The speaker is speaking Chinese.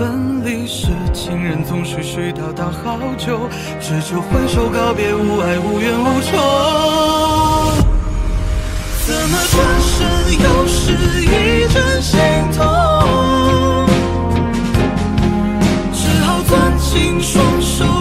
分离时情人总絮絮叨叨好久只求挥手告别无爱无怨无愁怎么转身又是一阵心痛？只好攥紧双手